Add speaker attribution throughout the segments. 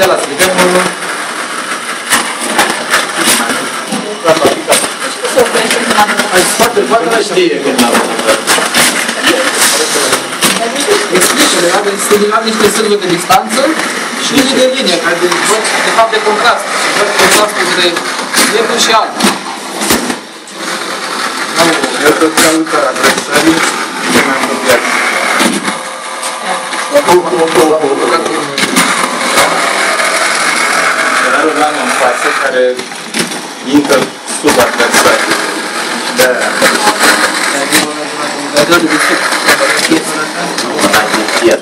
Speaker 1: de la Silvermon. La fabrica. Ai spate, poate la știe că n-a Explică-le, avem, avem niște sârgă de distanță și linii de linie, care de, de fapt de contrast. Văd contrastul de negru și alb.
Speaker 2: Eu tot salut adresării, nu mi-am lamă în față care intră sub adversarii. De-aia.
Speaker 1: Dar de defect.
Speaker 3: Iar.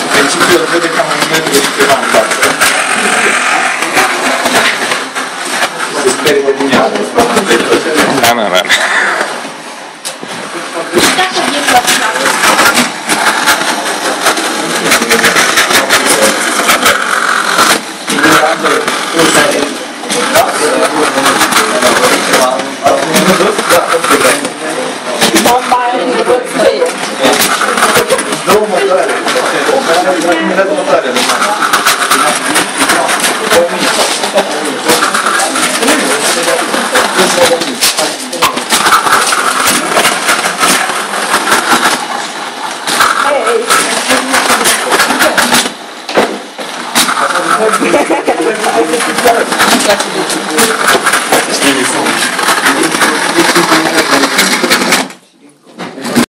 Speaker 2: În principiu îl vede cam un metru și ceva în față. Se sperie din ea.
Speaker 4: Da, da,
Speaker 5: どうもおか
Speaker 2: です。Thank you.